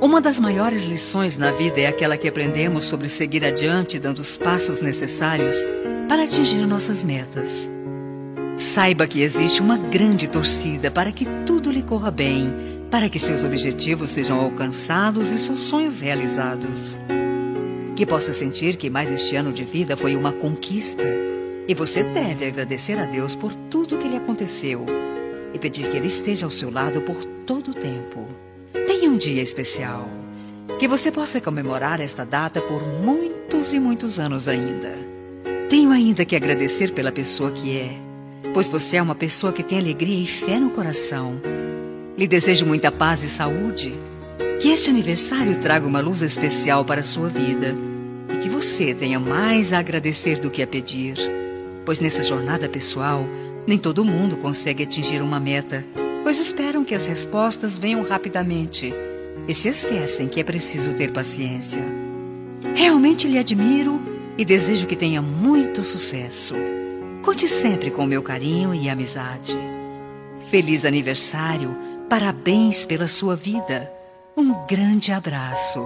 Uma das maiores lições na vida é aquela que aprendemos sobre seguir adiante dando os passos necessários para atingir nossas metas. Saiba que existe uma grande torcida para que tudo lhe corra bem, para que seus objetivos sejam alcançados e seus sonhos realizados. Que possa sentir que mais este ano de vida foi uma conquista e você deve agradecer a Deus por tudo que lhe aconteceu e pedir que Ele esteja ao seu lado por todo o tempo. Um dia especial. Que você possa comemorar esta data por muitos e muitos anos ainda. Tenho ainda que agradecer pela pessoa que é, pois você é uma pessoa que tem alegria e fé no coração. Lhe desejo muita paz e saúde. Que este aniversário traga uma luz especial para a sua vida e que você tenha mais a agradecer do que a pedir, pois nessa jornada pessoal, nem todo mundo consegue atingir uma meta, pois esperam que as respostas venham rapidamente e se esquecem que é preciso ter paciência. Realmente lhe admiro e desejo que tenha muito sucesso. Conte sempre com meu carinho e amizade. Feliz aniversário, parabéns pela sua vida. Um grande abraço.